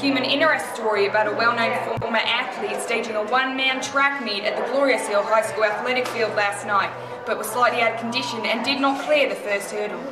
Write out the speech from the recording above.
human interest story about a well-known former athlete staging a one-man track meet at the Glorious Hill High School athletic field last night, but was slightly out of condition and did not clear the first hurdle.